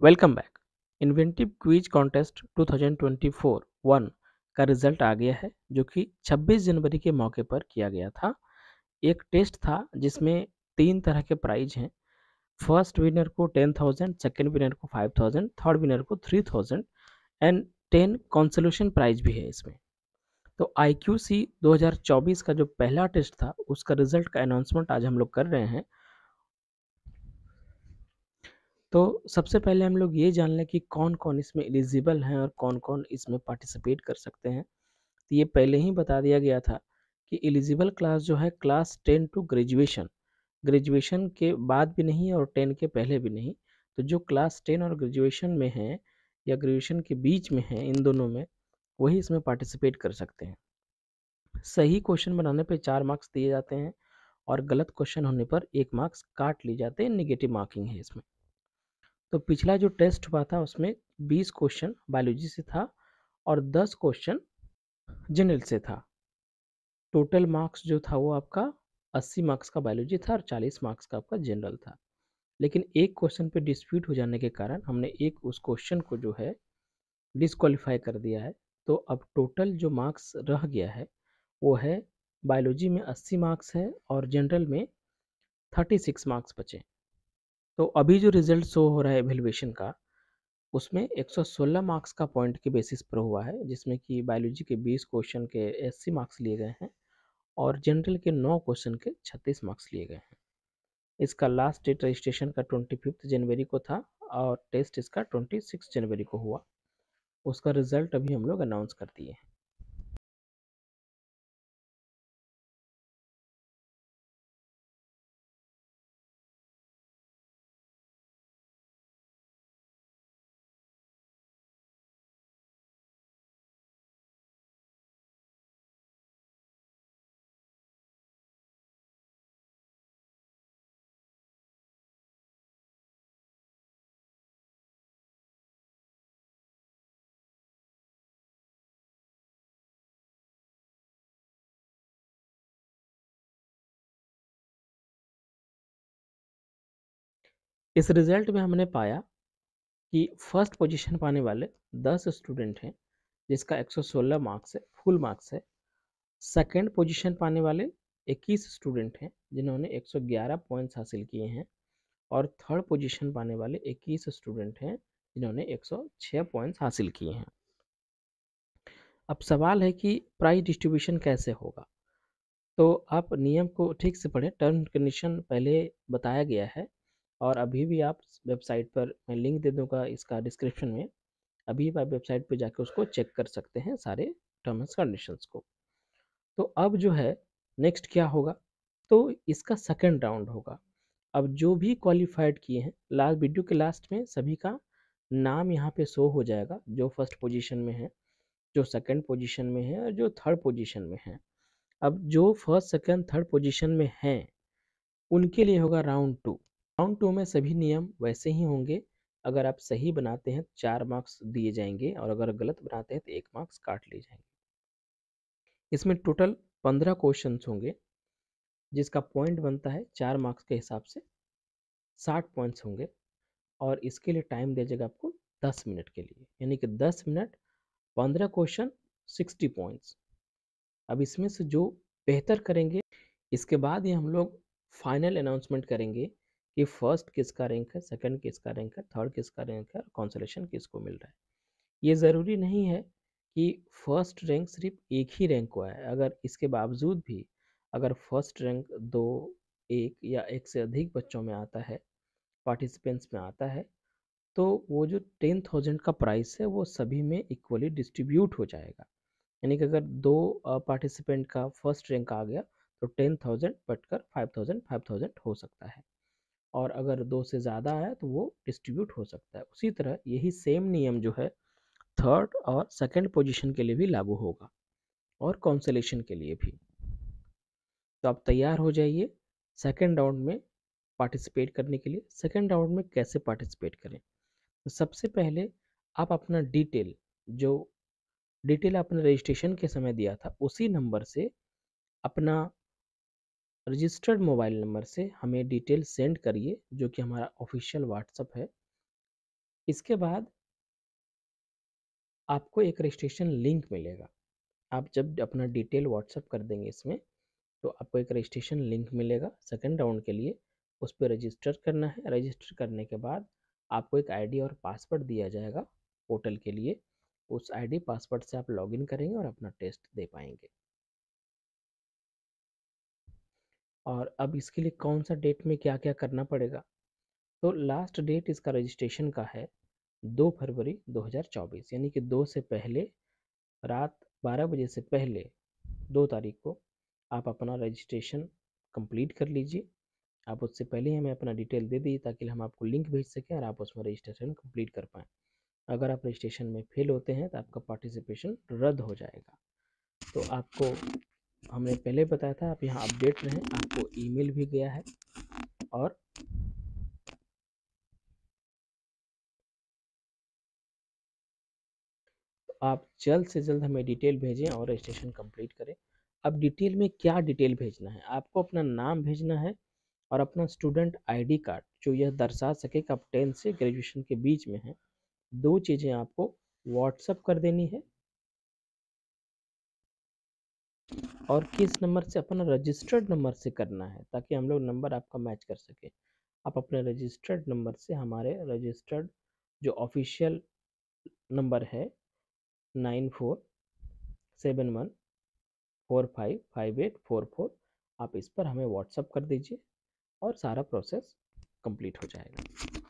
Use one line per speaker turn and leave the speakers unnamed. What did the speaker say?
Welcome back inventive quiz contest 2024 one का result आ गया है, जो कि 26 जनवरी के मौके पर किया गया था। एक टेस्ट था जिसमें तीन तरह के प्राइज हैं। फ़र्स्ट विनर को टेन थाउज़ेंड सेकेंड विनर को फाइव थाउज़ेंड थर्ड विनर को three thousand and ten consolation prize भी है इसमें। तो आई क्यू सी दो हज़ार चौबीस का जो पहला टेस्ट था, उसका रिज़ल्ट का अनाउंसमेंट आज हम लोग कर रहे हैं। तो सबसे पहले हम लोग ये जान लें कि कौन कौन इसमें एलिजिबल हैं और कौन कौन इसमें पार्टिसिपेट कर सकते हैं। तो ये पहले ही बता दिया गया था कि एलिजिबल क्लास जो है, class ten to graduation. Graduation के बाद भी नहीं और टेन के पहले भी नहीं। तो जो क्लास टेन और ग्रेजुएशन में हैं या ग्रेजुएशन के बीच में हैं इन दोनों में, वही इसमें पार्टिसिपेट कर सकते हैं। सही क्वेश्चन बनाने पे चार मार्क्स दिए जाते हैं और गलत क्वेश्चन होने पर एक मार्क्स काट लिए जाते हैं, निगेटिव मार्किंग है इसमें। तो पिछला जो टेस्ट हुआ था उसमें 20 क्वेश्चन बायोलॉजी से था और 10 क्वेश्चन जनरल से था। टोटल मार्क्स जो था वो आपका 80 मार्क्स का बायोलॉजी था और 40 मार्क्स का आपका जनरल था। लेकिन एक क्वेश्चन पे डिस्प्यूट हो जाने के कारण हमने एक उस क्वेश्चन को जो है डिसक्वालीफाई कर दिया है। तो अब टोटल जो मार्क्स रह गया है वो है बायोलॉजी में 80 मार्क्स है और जनरल में 36 मार्क्स बचे। तो अभी जो रिज़ल्ट शो हो रहा है एवेलुएशन का, उसमें 116 मार्क्स का पॉइंट के बेसिस पर हुआ है, जिसमें कि बायोलॉजी के 20 क्वेश्चन के 80 मार्क्स लिए गए हैं और जनरल के 9 क्वेश्चन के 36 मार्क्स लिए गए हैं। इसका लास्ट डेट रजिस्ट्रेशन का ट्वेंटी जनवरी को था और टेस्ट इसका ट्वेंटी जनवरी को हुआ। उसका रिज़ल्ट अभी हम लोग अनाउंस कर दिए हैं। इस रिज़ल्ट में हमने पाया कि फ़र्स्ट पोजीशन पाने वाले 10 स्टूडेंट हैं, जिसका 116 मार्क्स है, फुल मार्क्स है। सेकंड पोजीशन पाने वाले 21 स्टूडेंट हैं, जिन्होंने 111 पॉइंट्स हासिल किए हैं। और थर्ड पोजीशन पाने वाले 21 स्टूडेंट हैं, जिन्होंने 106 पॉइंट्स हासिल किए हैं। अब सवाल है कि प्राइज डिस्ट्रीब्यूशन कैसे होगा? तो आप नियम को ठीक से पढ़ें। टर्म कंडीशन पहले बताया गया है और अभी भी आप वेबसाइट पर, मैं लिंक दे दूँगा इसका डिस्क्रिप्शन में, अभी भी आप वेबसाइट पर जाकर उसको चेक कर सकते हैं सारे टर्म्स कंडीशंस को। तो अब जो है, नेक्स्ट क्या होगा? तो इसका सेकेंड राउंड होगा। अब जो भी क्वालिफाइड किए हैं, लास्ट, वीडियो के लास्ट में सभी का नाम यहाँ पे शो हो जाएगा, जो फ़र्स्ट पोजीशन में है, जो सेकंड पोजीशन में है और जो थर्ड पोजीशन में है। अब जो फ़र्स्ट, सेकंड, थर्ड पोजीशन में हैं, उनके लिए होगा राउंड टू। राउंड टू में सभी नियम वैसे ही होंगे। अगर आप सही बनाते हैं तो चार मार्क्स दिए जाएँगे और अगर गलत बनाते हैं तो एक मार्क्स काट लिए जाएँगे। इसमें टोटल पंद्रह क्वेश्चन होंगे, जिसका पॉइंट बनता है चार मार्क्स के हिसाब से साठ पॉइंट्स होंगे और इसके लिए टाइम दिया जाएगा आपको दस मिनट के लिए। यानी कि दस मिनट पंद्रह क्वेश्चन सिक्सटी पॉइंट्स अब इसमें से जो बेहतर करेंगे, इसके बाद ही हम लोग फाइनल अनाउंसमेंट करेंगे। कि फ़र्स्ट किसका रैंक है, सेकंड किसका रैंक है, थर्ड किसका रैंक है और कॉन्सलेशन किसको मिल रहा है। ये ज़रूरी नहीं है कि फ़र्स्ट रैंक सिर्फ़ एक ही रैंक को है। अगर इसके बावजूद भी अगर फ़र्स्ट रैंक दो, एक या एक से अधिक बच्चों में आता है, पार्टिसिपेंट्स में आता है तो वो जो टेन थाउज़ेंड का प्राइस है वो सभी में इक्वली डिस्ट्रीब्यूट हो जाएगा। यानी कि अगर दो पार्टिसिपेंट का फ़र्स्ट रैंक आ गया तो टेन थाउज़ेंड बटकर फाइव थाउज़ेंड फाइव थाउज़ेंड हो सकता है। और अगर दो से ज़्यादा है तो वो डिस्ट्रीब्यूट हो सकता है। उसी तरह यही सेम नियम जो है, थर्ड और सेकंड पोजीशन के लिए भी लागू होगा और कॉन्सलेशन के लिए भी। तो आप तैयार हो जाइए सेकेंड राउंड में पार्टिसिपेट करने के लिए। सेकेंड राउंड में कैसे पार्टिसिपेट करें? तो सबसे पहले आप अपना डिटेल, जो डिटेल आपने रजिस्ट्रेशन के समय दिया था, उसी नंबर से अपना रजिस्टर्ड मोबाइल नंबर से हमें डिटेल सेंड करिए, जो कि हमारा ऑफिशियल व्हाट्सअप है। इसके बाद आपको एक रजिस्ट्रेशन लिंक मिलेगा। आप जब अपना डिटेल व्हाट्सअप कर देंगे इसमें तो आपको एक रजिस्ट्रेशन लिंक मिलेगा सेकेंड राउंड के लिए। उस पर रजिस्टर करना है। रजिस्टर करने के बाद आपको एक आईडी और पासवर्ड दिया जाएगा पोर्टल के लिए। उस आईडी पासवर्ड से आप लॉगिन करेंगे और अपना टेस्ट दे पाएँगे। और अब इसके लिए कौन सा डेट में क्या क्या करना पड़ेगा? तो लास्ट डेट इसका रजिस्ट्रेशन का है दो फरवरी 2024 यानी कि दो से पहले रात 12 बजे से पहले दो तारीख को आप अपना रजिस्ट्रेशन कंप्लीट कर लीजिए। आप उससे पहले हमें अपना डिटेल दे दीजिए ताकि हम आपको लिंक भेज सकें और आप उसमें रजिस्ट्रेशन कंप्लीट कर पाएँ। अगर आप रजिस्ट्रेशन में फेल होते हैं तो आपका पार्टिसिपेशन रद्द हो जाएगा। तो आपको हमने पहले बताया था, आप यहाँ अपडेट रहें, आपको ईमेल भी गया है और आप जल्द से जल्द हमें डिटेल भेजें और रजिस्ट्रेशन कंप्लीट करें। अब डिटेल में क्या डिटेल भेजना है? आपको अपना नाम भेजना है और अपना स्टूडेंट आईडी कार्ड, जो यह दर्शा सके कि आप टेंथ से ग्रेजुएशन के बीच में हैं, दो चीज़ें आपको व्हाट्सअप कर देनी है और किस नंबर से अपना रजिस्टर्ड नंबर से करना है, ताकि हम लोग नंबर आपका मैच कर सके। आप अपने रजिस्टर्ड नंबर से हमारे रजिस्टर्ड जो ऑफिशियल नंबर है, nine four seven one four five five eight four four, आप इस पर हमें व्हाट्सअप कर दीजिए और सारा प्रोसेस कंप्लीट हो जाएगा।